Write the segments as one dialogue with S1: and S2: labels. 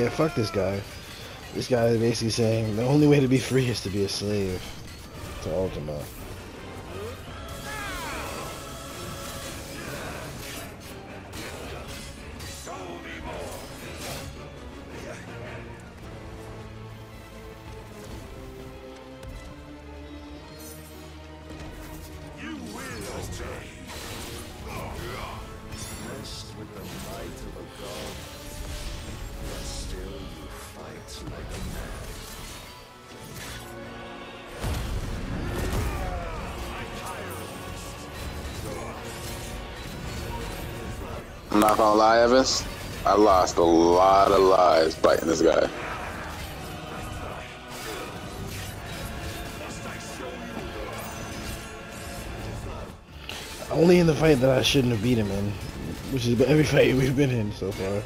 S1: Yeah, fuck this guy. This guy is basically saying the only way to be free is to be a slave to Ultima.
S2: Gonna lie, Evans. I lost a lot of lives fighting this guy.
S1: Only in the fight that I shouldn't have beat him in, which is every fight we've been in so far.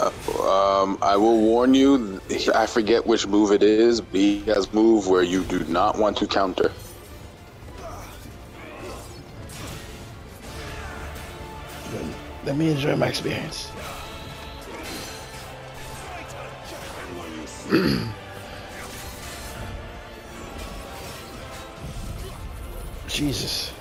S2: Uh, um, I will warn you. I forget which move it is. But he has move where you do not want to counter.
S1: Let me enjoy my experience. Jesus.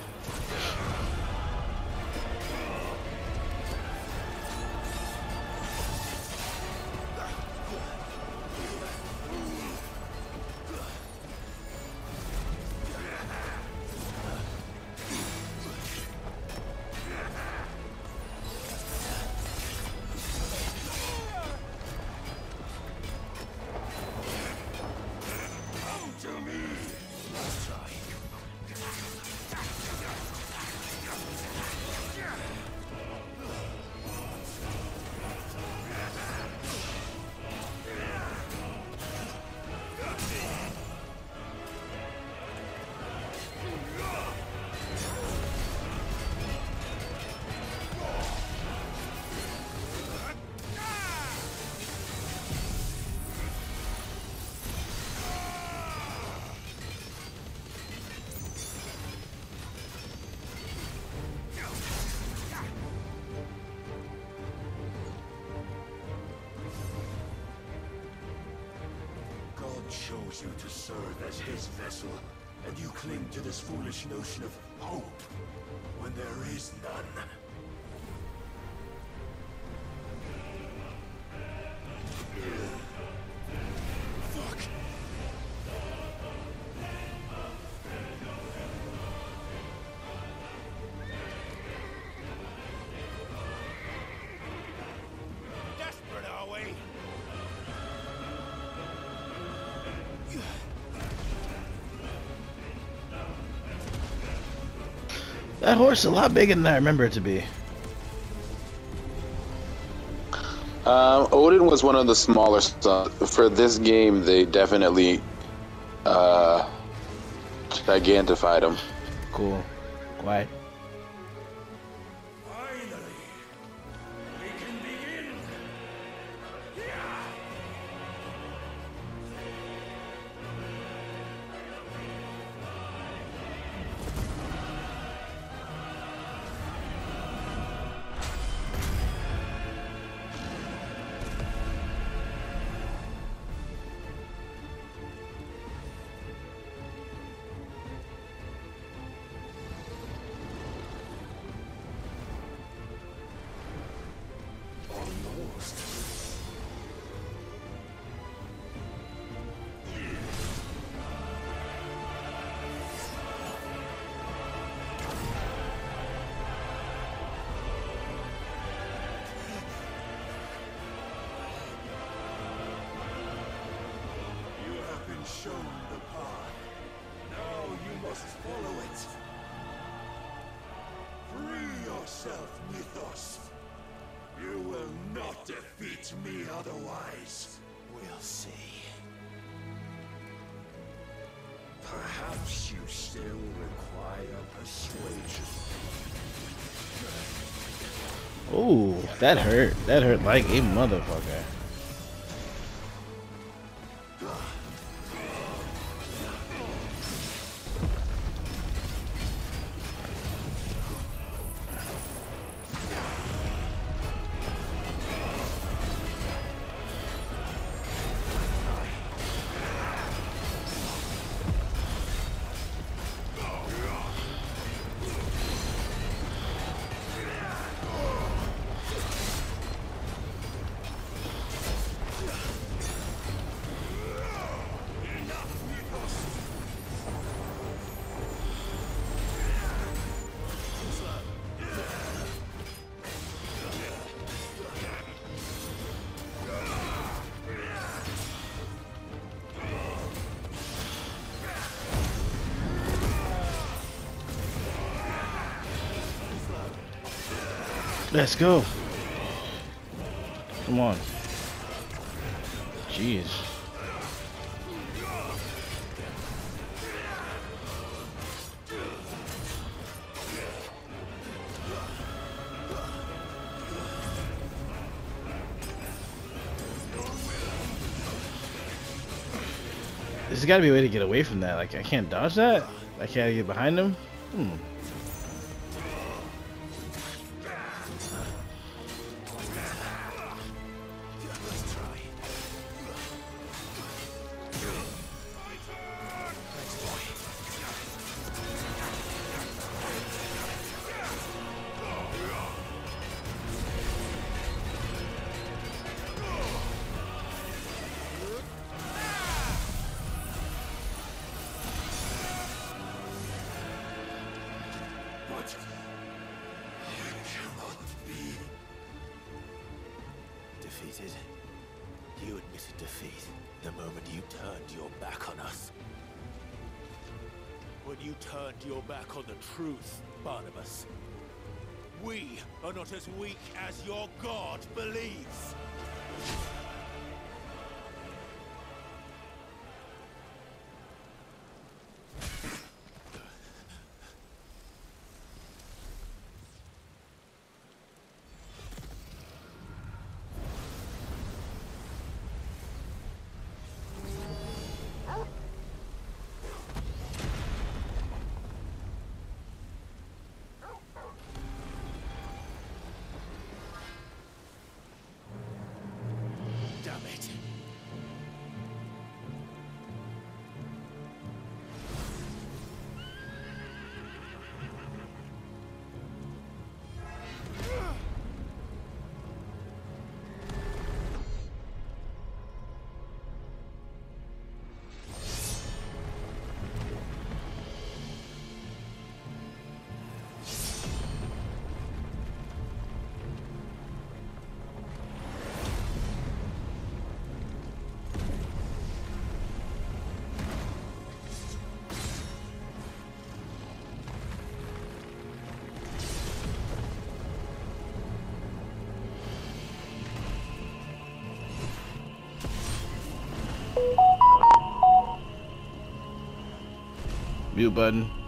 S3: You to serve as his vessel, and you cling to this foolish notion of hope when there is none.
S1: That horse is a lot bigger than I remember it to be.
S2: Um, Odin was one of the smaller summons. For this game, they definitely uh, gigantified him.
S1: Cool. Quiet.
S3: Yourself, Mythos. You will not defeat me otherwise. We'll see. Perhaps you still require persuasion.
S1: Oh, that hurt. That hurt like a motherfucker. Let's go. Come on. Jeez. There's got to be a way to get away from that. Like, I can't dodge that? I can't get behind him? Hmm.
S4: When you turned your back on the truth, Barnabas. We are not as weak as your god believes.
S1: Mute button.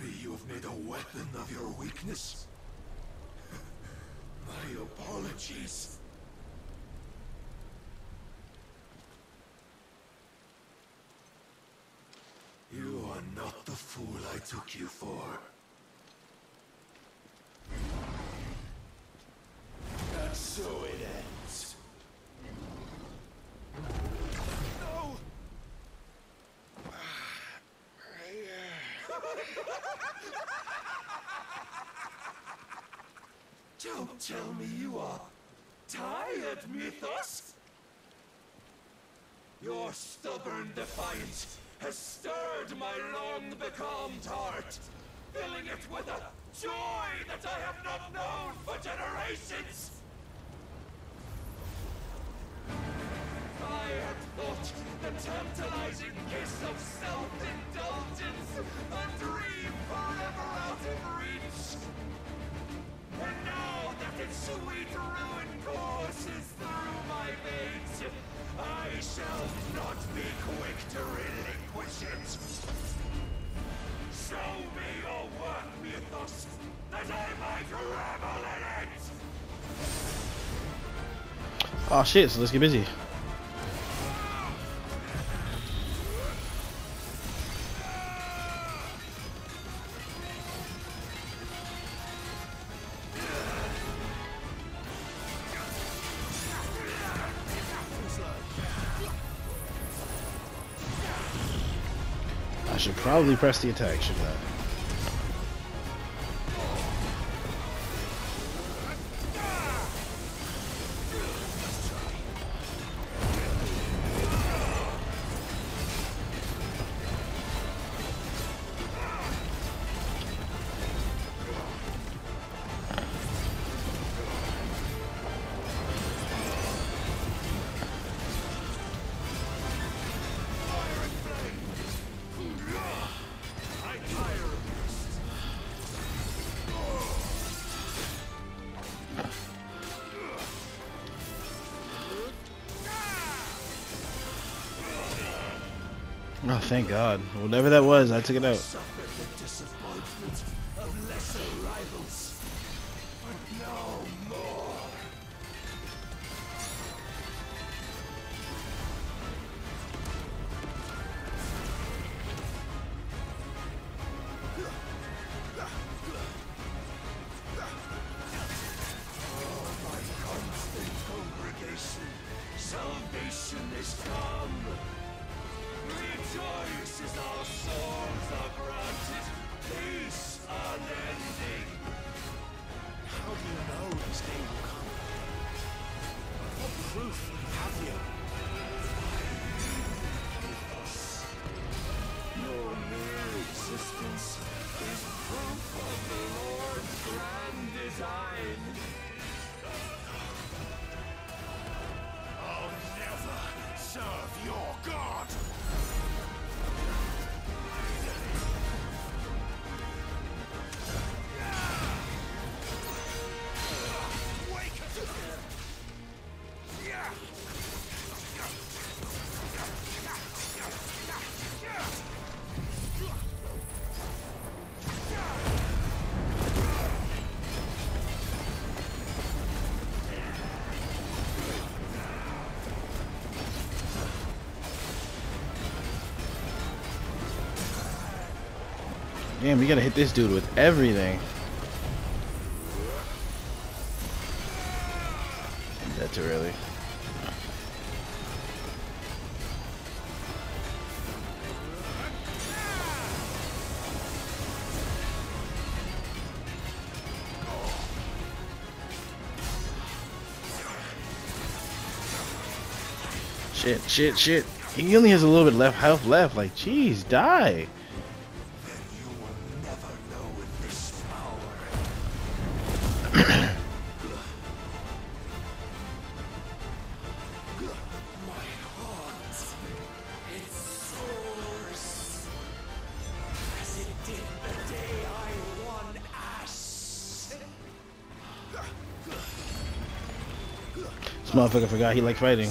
S3: Be you have made a weapon of your weakness? My apologies. You are not the fool I took you for. And so it ends. No! Tell me you are tired, Mythos! Your stubborn defiance has stirred my long becalmed heart, filling it with a joy that I have not known for generations! I had thought the tantalizing kiss of self-indulgence a dream forever out of reach. And now that its sweet ruin courses through my veins, I shall not be
S1: quick to relinquish it. Show me your work, Mythos, that I might revel in it.
S3: Oh shit, so let's get busy. Probably press the attack, shouldn't I? Oh, thank God. Whatever that was, I took it out. Damn, we gotta hit this dude with everything. That too early. Shit, shit, shit. He only has a little bit left health left. Like, jeez, die. Motherfucker forgot he liked fighting.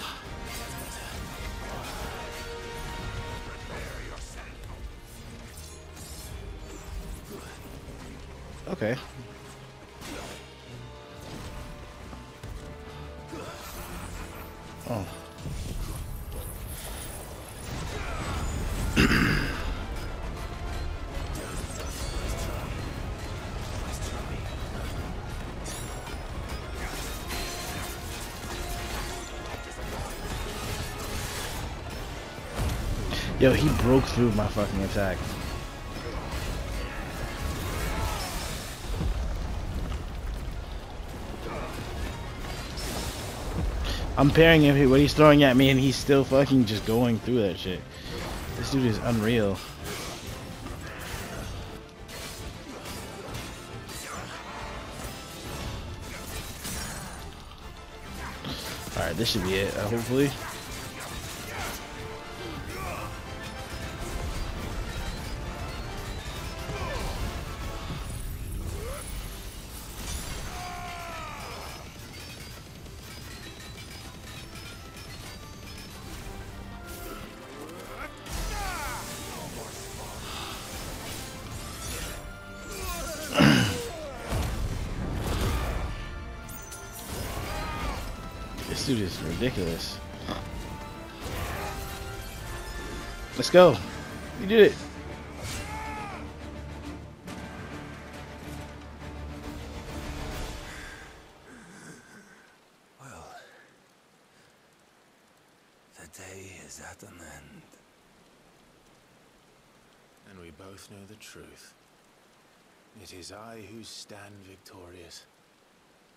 S1: Yo, he broke through my fucking attack. I'm parrying him what he's throwing at me and he's still fucking just going through that shit. This dude is unreal. Alright, this should be it, uh, hopefully. Ridiculous. Let's go. You did it.
S3: Well, the day is at an end.
S4: And we both know the truth. It is I who stand victorious.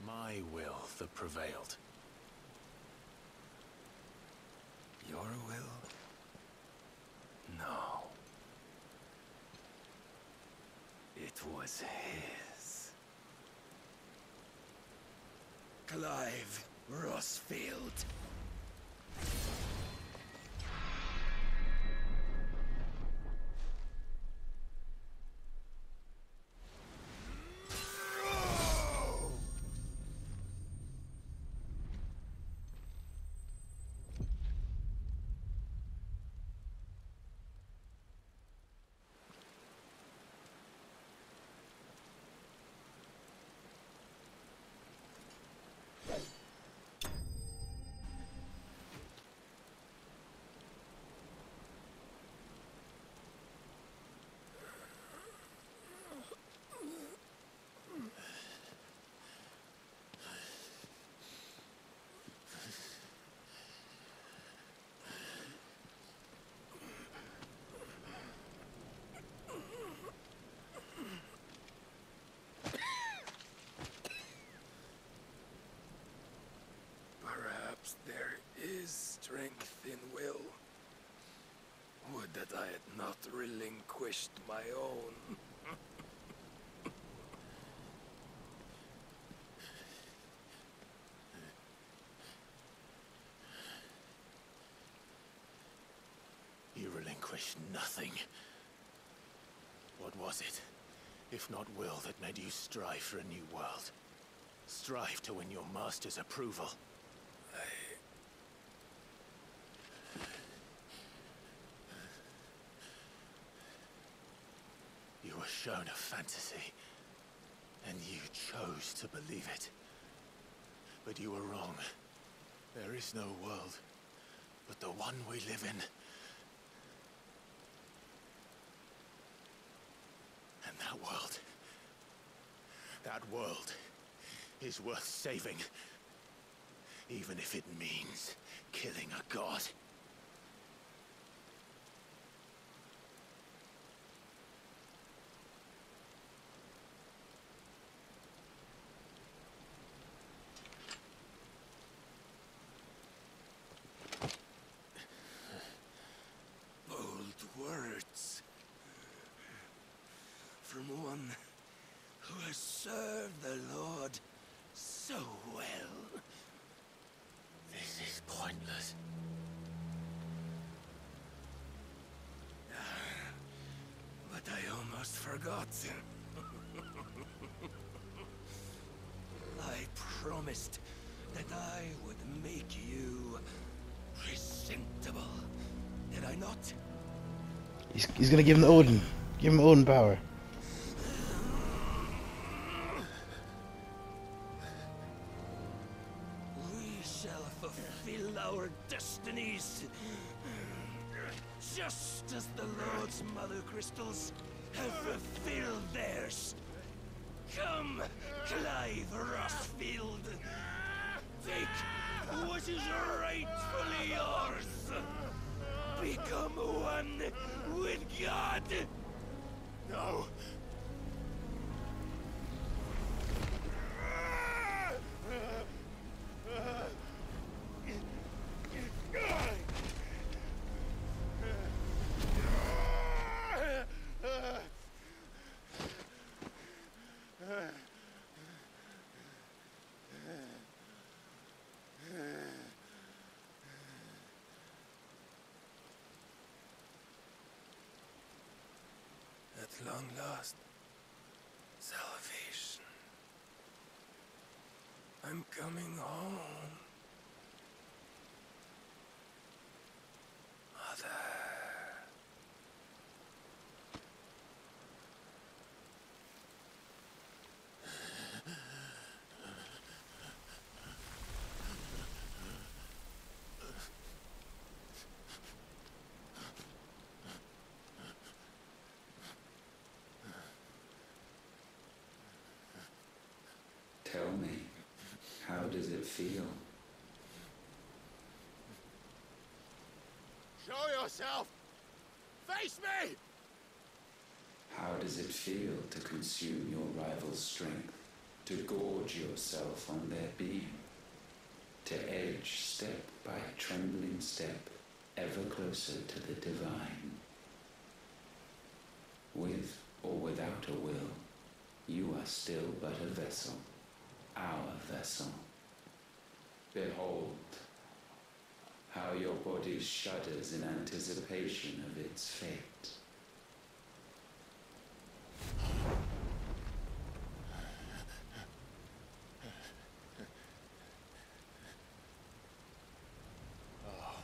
S4: My will that prevailed.
S3: Your will? No. It was his. Clive Rosfield. Perhaps there is strength in will. Would that I had not relinquished my own.
S4: You relinquished nothing. What was it, if not will, that made you strive for a new world? Strive to win your master's approval. You were shown a fantasy, and you chose to believe it. But you were wrong. There is no world, but the one we live in. And that world, that world is worth saving. Even if it means killing a god.
S3: Bold words. From one who has served the Lord so well.
S4: This is pointless.
S3: But I forgot. I promised that I would make you presentable. Did I not?
S1: He's, he's gonna give him the Odin. Give him Odin power.
S3: Long last, salvation. I'm coming home. Mother.
S5: Tell me, how does it feel?
S4: Show yourself! Face me!
S5: How does it feel to consume your rival's strength, to gorge yourself on their being, to edge step by trembling step ever closer to the divine? With or without a will, you are still but a vessel, our vessel. Behold how your body shudders in anticipation of its fate.
S4: Ah,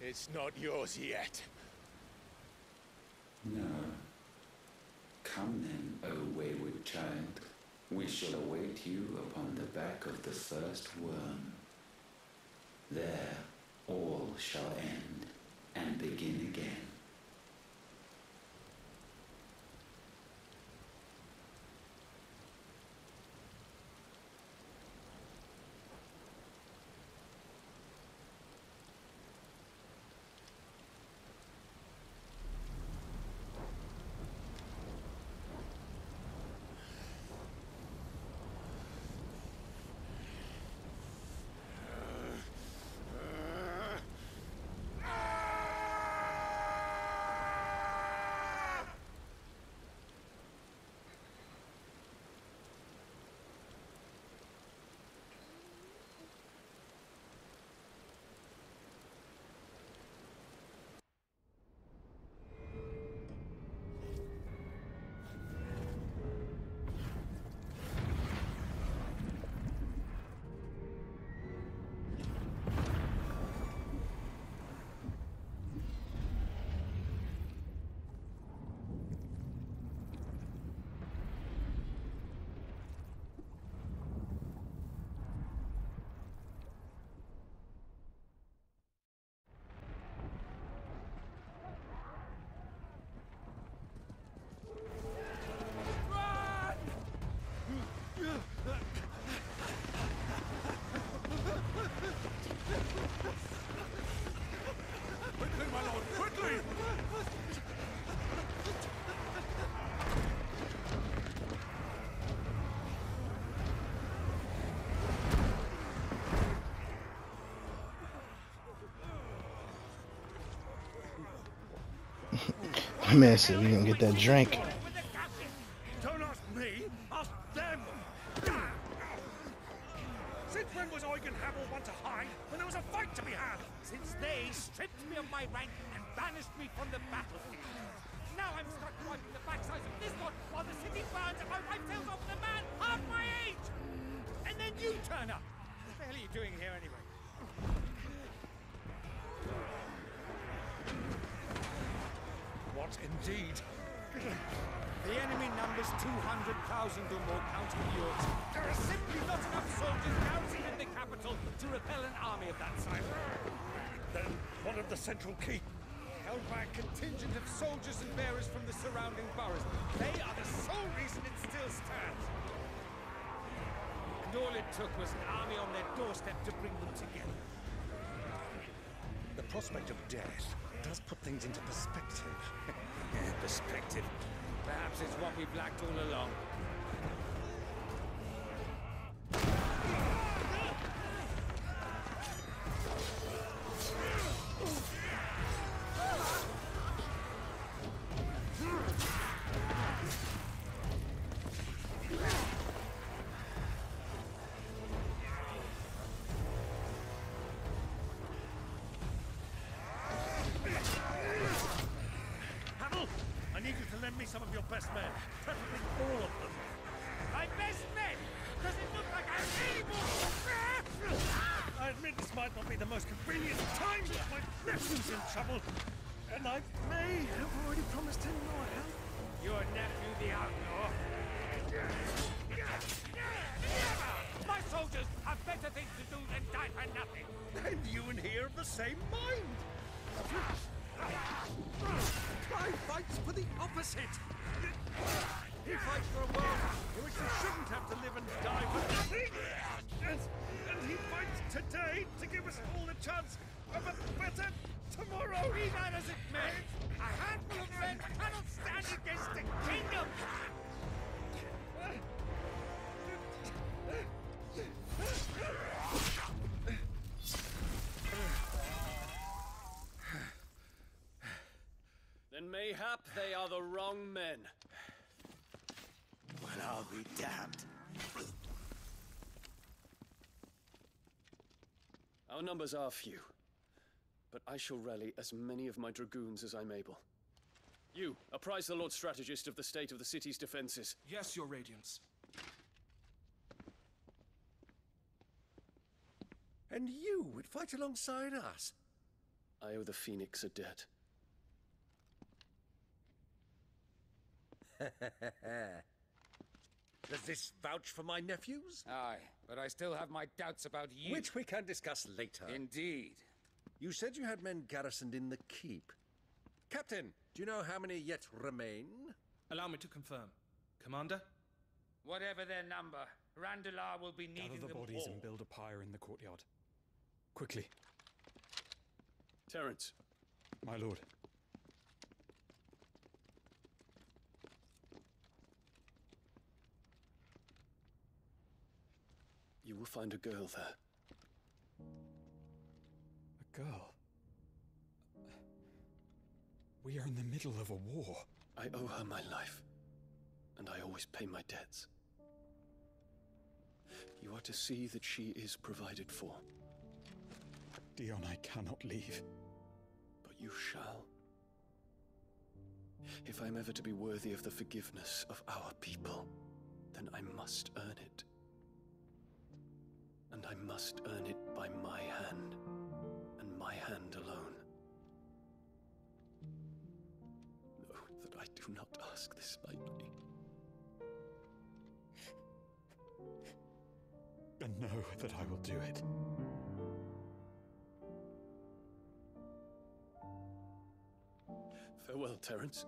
S4: it's not yours yet.
S5: No. Come then, O wayward child. We shall await you upon the back of the first worm. There all shall end and begin again.
S4: Quickly, my lord, quickly!
S6: My man said we gonna get that drink. Army on their doorstep to bring them together.
S3: The prospect of death does put things into perspective.
S6: Perspective. Perhaps it's what we've lacked all along.
S3: Live and die for nothing. And, and he fights today to give us all a chance of a better tomorrow.
S6: Be that as it may, a handful of men cannot stand against a kingdom.
S7: Then mayhap they are the wrong men.
S3: Well, I'll be damned.
S7: Our numbers are few, but I shall rally as many of my dragoons as I'm able. You, apprise the Lord Strategist of the state of the city's defenses.
S8: Yes, Your Radiance.
S3: And you would fight alongside us?
S7: I owe the Phoenix a debt.
S3: Does this vouch for my nephews?
S6: Aye, but I still have my doubts about you.
S3: Which we can discuss later.
S6: Indeed.
S3: You said you had men garrisoned in the keep. Captain, do you know how many yet remain?
S8: Allow me to confirm. Commander?
S6: Whatever their number, Randalar will be needing
S9: Gather the
S6: them
S9: bodies
S6: all.
S9: and build a pyre in the courtyard. Quickly,
S7: Terence,
S9: my lord.
S7: Will find a girl there.
S9: A girl. We are in the middle of a war.
S7: I owe her my life, and I always pay my debts. You are to see that she is provided for,
S9: Dion, I cannot leave.
S7: but you shall. If I am ever to be worthy of the forgiveness of our people, then I must earn it. And I must earn it by my hand, and my hand alone. Know that I do not ask this lightly.
S9: And know that I will do it.
S7: Farewell, Terence.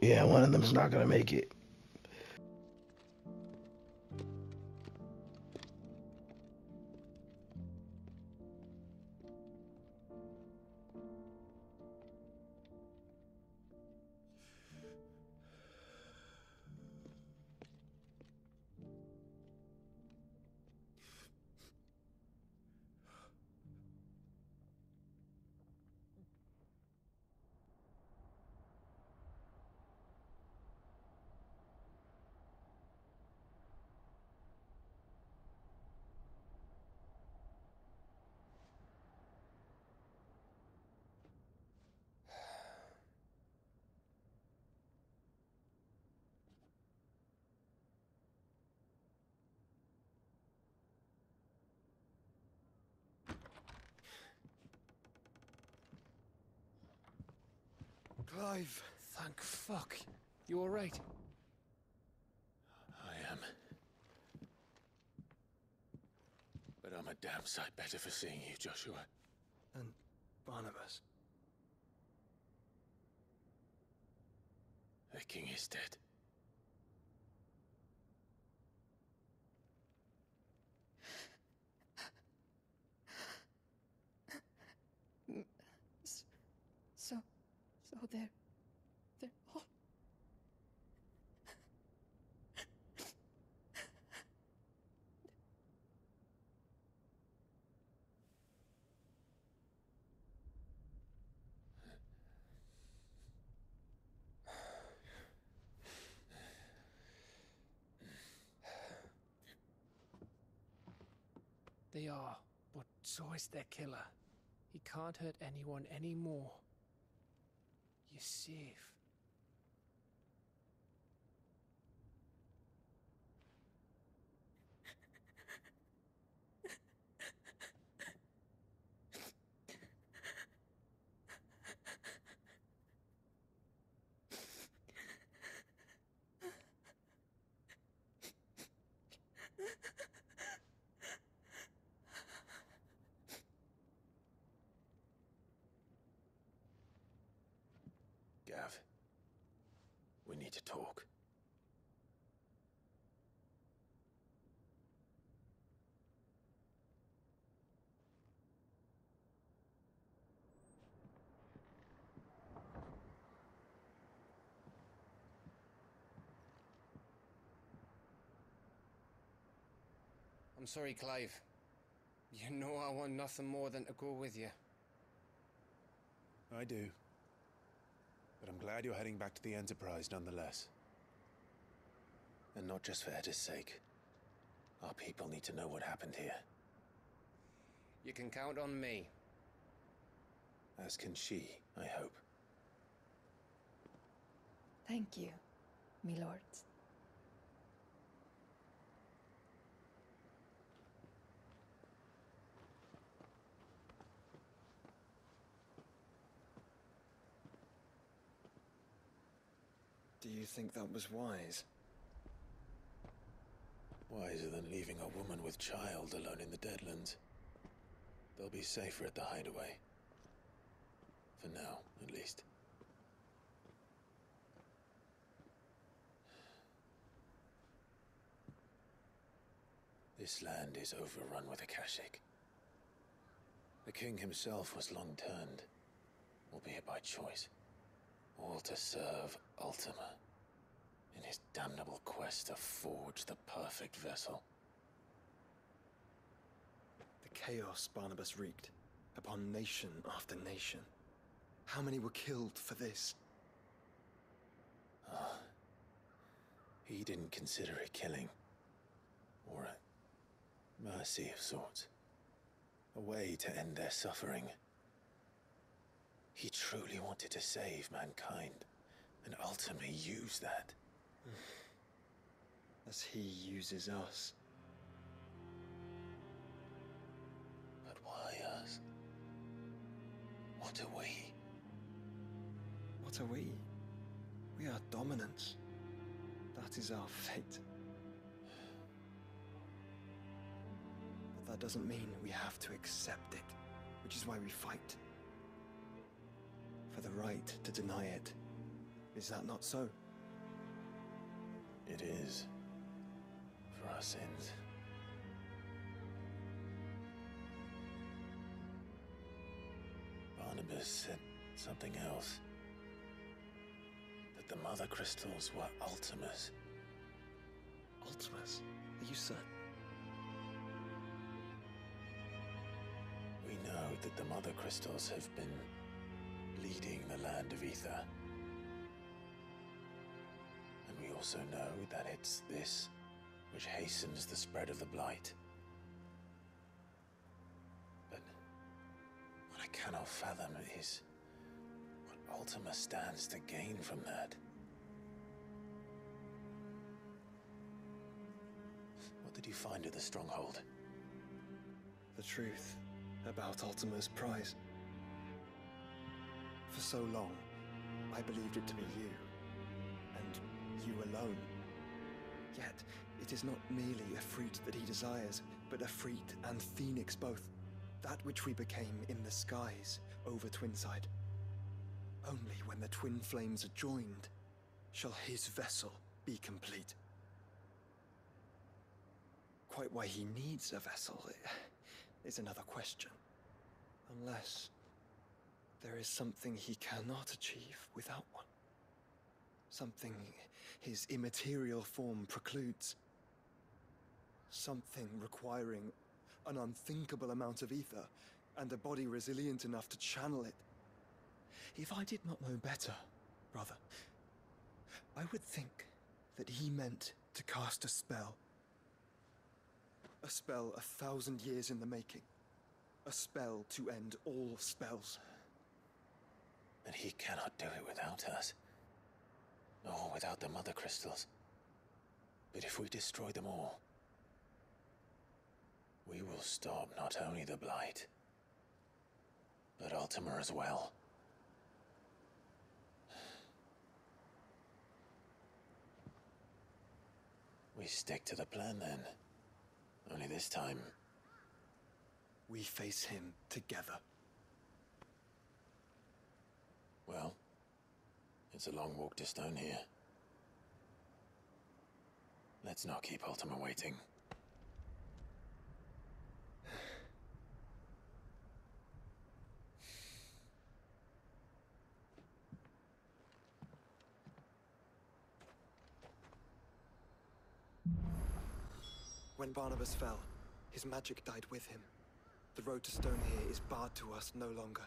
S1: Yeah, one of them's not gonna make it.
S9: Clive!
S10: Thank fuck. You alright?
S4: I am. But I'm a damn sight better for seeing you, Joshua.
S10: And Barnabas?
S4: The king is dead.
S11: So, so they're, they're all.
S10: They are, so is their killer. He can't hurt anyone anymore. You're safe.
S4: Gav, we need to talk.
S10: I'm sorry, Clive. You know I want nothing more than to go with you.
S4: I do. But I'm glad you're heading back to the Enterprise nonetheless. And not just for Etta's sake. Our people need to know what happened here.
S10: You can count on me.
S4: As can she, I hope.
S11: Thank you, my lords.
S10: Think that was wise?
S4: Wiser than leaving a woman with child alone in the Deadlands. They'll be safer at the hideaway. For now, at least. This land is overrun with Akashic. The king himself was long turned, albeit by choice, all to serve Ultima in his damnable quest to forge the perfect vessel.
S12: The chaos Barnabas wreaked upon nation after nation. How many were killed for this?
S4: Ah. He didn't consider it killing. Or a mercy of sorts. A way to end their suffering. He truly wanted to save mankind, and ultimately use that.
S12: As he uses us.
S4: But why us? What are we?
S12: What are we? We are Dominants. That is our fate. But that doesn't mean we have to accept it, which is why we fight. For the right to deny it. Is that not so?
S4: It is. For our sins. Barnabas said something else. That the Mother Crystals were Ultimas.
S12: Ultimas? Are you certain?
S4: We know that the Mother Crystals have been leading the land of Ether. Also know that it's this which hastens the spread of the Blight. But what I cannot fathom is what Ultima stands to gain from that. What did you find at the Stronghold?
S12: The truth about Ultima's prize. For so long, I believed it to be you, you alone. Yet, it is not merely Ifrit that he desires, but Ifrit and phoenix both. That which we became in the skies over Twinside. Only when the twin flames are joined shall his vessel be complete. Quite why he needs a vessel is another question. Unless there is something he cannot achieve without one. Something his immaterial form precludes. Something requiring an unthinkable amount of ether and a body resilient enough to channel it. If I did not know better, brother, I would think that he meant to cast a spell. A spell a thousand years in the making. A spell to end all spells.
S4: And he cannot do it without us. Or without the Mother Crystals. But if we destroy them all, we will stop not only the Blight, but Ultima as well. We stick to the plan then. Only this time,
S12: We face him together.
S4: well, it's a long walk to stone here. Let's not keep Ultima waiting.
S12: When Barnabas fell, his magic died with him. The road to Stone here is barred to us no longer.